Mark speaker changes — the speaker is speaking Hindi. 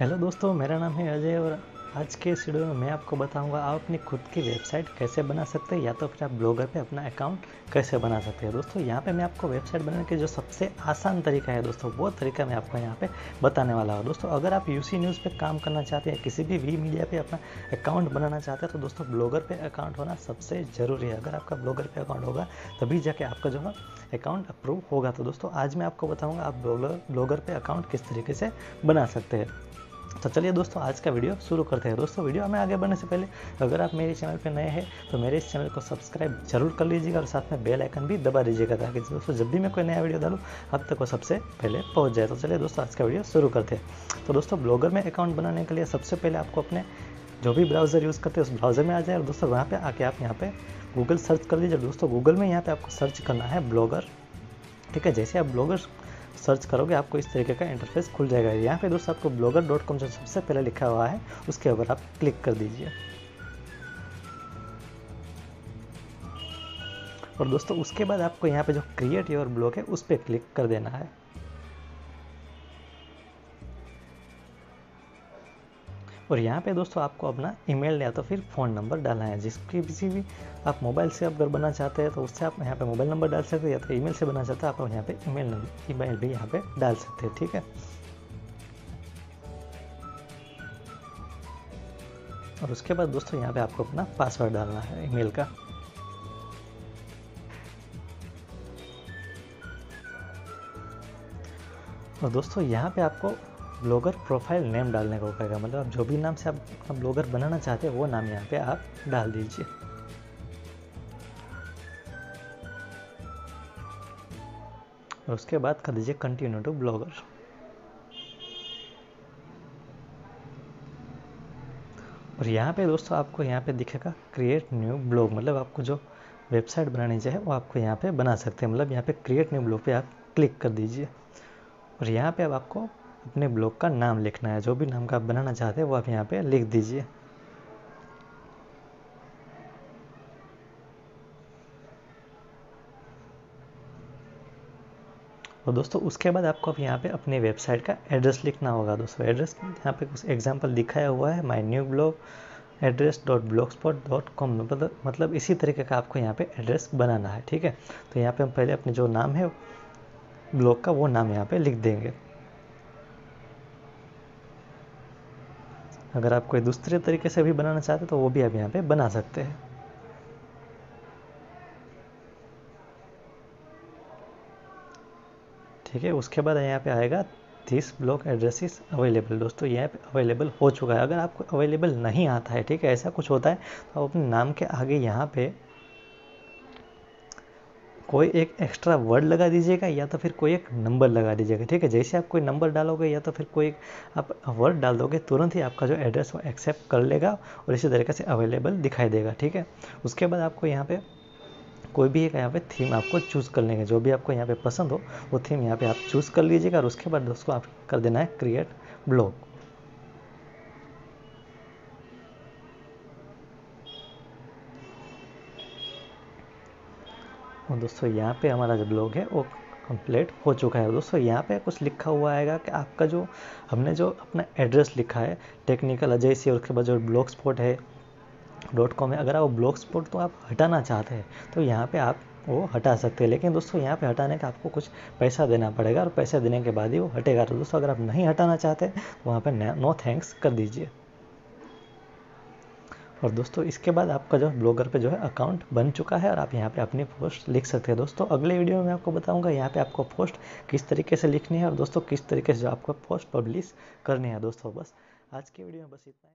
Speaker 1: हेलो दोस्तों, मेरा नाम है अजय और आज के इस वीडियो में मैं आपको बताऊँगा आप अपनी खुद की वेबसाइट कैसे बना सकते हैं या तो फिर आप ब्लॉगर पे अपना अकाउंट कैसे बना सकते हैं। दोस्तों, यहाँ पे मैं आपको वेबसाइट बनाने के जो सबसे आसान तरीका है दोस्तों, वो तरीका मैं आपको यहाँ पे बताने वाला हूँ। दोस्तों, अगर आप यूसी न्यूज़ पे काम करना चाहते हैं किसी भी वी मीडिया पे अपना अकाउंट बनाना चाहते हैं तो दोस्तों ब्लॉगर पर अकाउंट होना सबसे ज़रूरी है। अगर आपका ब्लॉगर पर अकाउंट होगा, तभी जाके आपका जो है अकाउंट अप्रूव होगा। तो दोस्तों, आज मैं आपको बताऊँगा आप ब्लॉगर ब्लॉगर पे अकाउंट किस तरीके से बना सकते हैं। तो चलिए दोस्तों, आज का वीडियो शुरू करते हैं। दोस्तों, वीडियो में आगे बढ़ने से पहले, अगर आप मेरे चैनल पर नए हैं तो मेरे इस चैनल को सब्सक्राइब ज़रूर कर लीजिएगा और साथ में बेल आइकन भी दबा दीजिएगा ताकि दोस्तों, जब भी मैं कोई नया वीडियो डालूँ, अब तक वो सबसे पहले पहुँच जाए। तो चलिए दोस्तों, आज का वीडियो शुरू करते हैं। तो दोस्तों, ब्लॉगर में अकाउंट बनाने के लिए सबसे पहले आपको अपने जो भी ब्राउज़र यूज़ करते हैं, उस ब्राउज़र में आ जाए और दोस्तों, वहाँ पर आके आप यहाँ पे गूगल सर्च कर लीजिए। दोस्तों, गूगल में यहाँ पे आपको सर्च करना है ब्लॉगर। ठीक है, जैसे आप ब्लॉगर सर्च करोगे, आपको इस तरीके का इंटरफेस खुल जाएगा। यहाँ पे दोस्तों आपको ब्लॉगर डॉट कॉम जो सबसे पहले लिखा हुआ है, उसके ऊपर आप क्लिक कर दीजिए। और दोस्तों, उसके बाद आपको यहाँ पे जो क्रिएट योर ब्लॉग है, उस पर क्लिक कर देना है। और यहाँ पे दोस्तों आपको अपना ईमेल या तो फिर फ़ोन नंबर डालना है। जिसकी किसी भी आप मोबाइल से अगर बनना चाहते हैं तो उससे आप यहाँ पे मोबाइल नंबर डाल सकते हैं या तो ईमेल से बना चाहते हैं, आप यहाँ पे ईमेल ईमेल भी यहाँ पे डाल सकते हैं, ठीक है? और उसके बाद दोस्तों यहाँ पे आपको अपना पासवर्ड डालना है ईमेल का। और दोस्तों यहाँ पे आपको ब्लॉगर प्रोफ़ाइल नेम डालने को कहेगा। मतलब आप जो भी नाम से आप अपना ब्लॉगर बनाना चाहते हैं, वो नाम यहाँ पे आप डाल दीजिए। और उसके बाद कर दीजिए कंटिन्यू टू ब्लॉगर और यहाँ पे दोस्तों आपको यहाँ पे दिखेगा क्रिएट न्यू ब्लॉग मतलब आपको जो वेबसाइट बनानी चाहिए, वो आपको यहाँ पे बना सकते हैं। मतलब यहाँ पे क्रिएट न्यू ब्लॉग पे आप क्लिक कर दीजिए। और यहाँ पे अब आपको अपने ब्लॉग का नाम लिखना है। जो भी नाम का आप बनाना चाहते हैं, वो आप यहाँ पे लिख दीजिए। और दोस्तों, उसके बाद आपको अब यहाँ पे अपने वेबसाइट का एड्रेस लिखना होगा। दोस्तों, एड्रेस यहाँ पे कुछ एग्जांपल दिखाया हुआ है। My new blog address dot blogspot dot com मतलब इसी तरीके का आपको यहाँ पे एड्रेस बनाना है, ठीक है? तो यहाँ पे हम पहले अपने जो नाम है, ब्लॉग का, वो नाम यहाँ पे लिख देंगे। अगर आप कोई दूसरे तरीके से भी बनाना चाहते तो वो भी आप यहाँ पे बना सकते हैं। ठीक है, उसके बाद यहाँ पे आएगा this blog address is available दोस्तों, यहाँ पे अवेलेबल हो चुका है। अगर आपको अवेलेबल नहीं आता है, ठीक है, ऐसा कुछ होता है तो आप अपने नाम के आगे यहाँ पे कोई एक एक्स्ट्रा वर्ड लगा दीजिएगा या तो फिर कोई एक नंबर लगा दीजिएगा, ठीक है? जैसे आप कोई नंबर डालोगे या तो फिर कोई एक आप वर्ड डाल दोगे, तुरंत ही आपका जो एड्रेस वो एक्सेप्ट कर लेगा और इसी तरीके से अवेलेबल दिखाई देगा, ठीक है? उसके बाद आपको यहाँ पे कोई भी एक यहाँ पे थीम आपको चूज़ कर लेंगे, जो भी आपको यहाँ पे पसंद हो, वो थीम यहाँ पे आप चूज़ कर लीजिएगा और उसके बाद उसको आप कर देना है क्रिएट ब्लॉग और दोस्तों यहाँ पे हमारा जो ब्लॉग है, वो कंप्लीट हो चुका है। दोस्तों यहाँ पे कुछ लिखा हुआ आएगा कि आपका जो, हमने जो अपना एड्रेस लिखा है टेक्निकल अजय सी और उसके बाद जो ब्लॉग स्पॉट है डॉट कॉम है, अगर आप ब्लॉग स्पॉट तो आप हटाना चाहते हैं तो यहाँ पे आप वो हटा सकते हैं। लेकिन दोस्तों यहाँ पे हटाने का आपको कुछ पैसा देना पड़ेगा और पैसा देने के बाद ही वो हटेगा। तो दोस्तों अगर आप नहीं हटाना चाहते तो वहाँ पर नो थैंक्स कर दीजिए। और दोस्तों, इसके बाद आपका जो ब्लॉगर पे जो है अकाउंट बन चुका है और आप यहाँ पे अपनी पोस्ट लिख सकते हैं। दोस्तों, अगले वीडियो में आपको बताऊँगा यहाँ पे आपको पोस्ट किस तरीके से लिखनी है और दोस्तों, किस तरीके से जो आपको पोस्ट पब्लिश करनी है। दोस्तों, बस आज के वीडियो में बस इतना है।